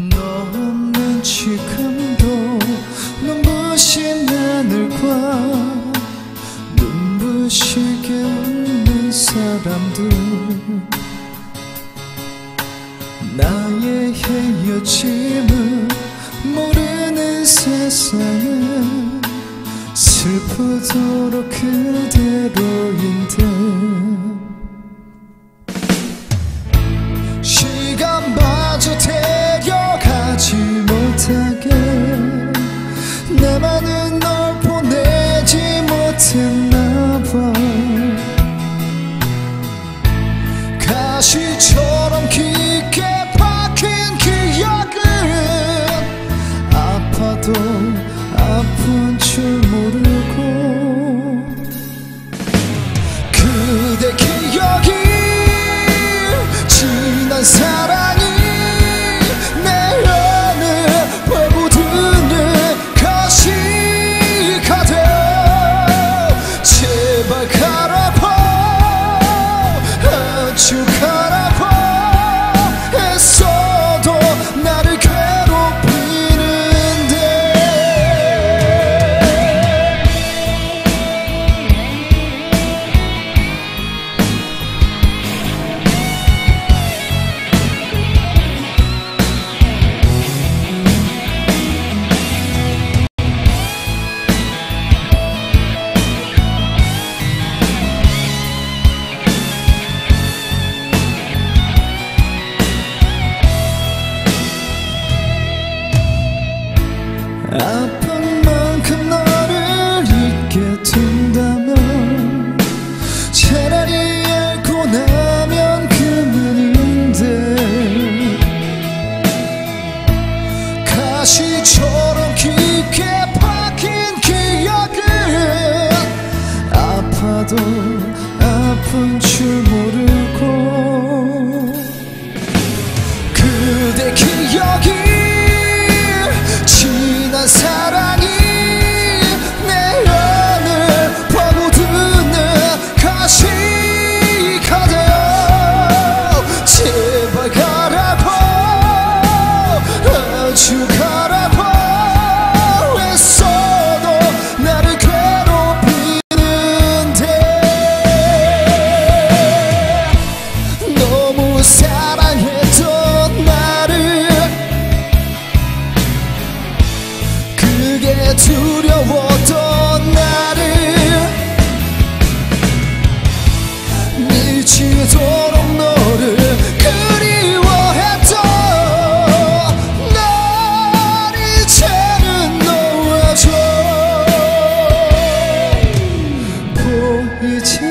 너 없는 지금도 눈부신 하늘과 눈부시게 웃는 사람들. 나의 헤어짐을 모르는 세상은 슬프도록 그대로인데 된다면 차라리 알고 나면 그만인데 가시처럼 깊게 박힌 기억은 아파도 아픈 줄 모르고 그대 you come. 一切。